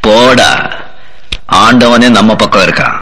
போடா. ஆண்டவனே நம்ம பக்கம் இருக்கான்